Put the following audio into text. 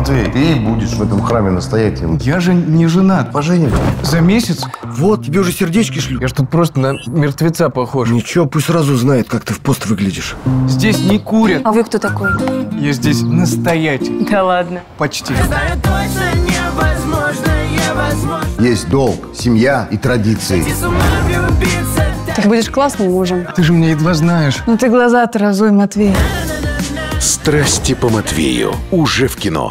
Матвей, ты будешь в этом храме настоятелем. Я же не женат. Поженим. За месяц? Вот, тебе уже сердечки шлю. Я ж тут просто на мертвеца похож. Ничего, пусть сразу знает, как ты в пост выглядишь. Здесь не курят. А вы кто такой? Я здесь настоятель. Да ладно. Почти. Есть долг, семья и традиции. Ты будешь классным мужем. Ты же меня едва знаешь. Ну ты глаза-то разуй, Матвей. Страсти по Матвею. Уже в кино.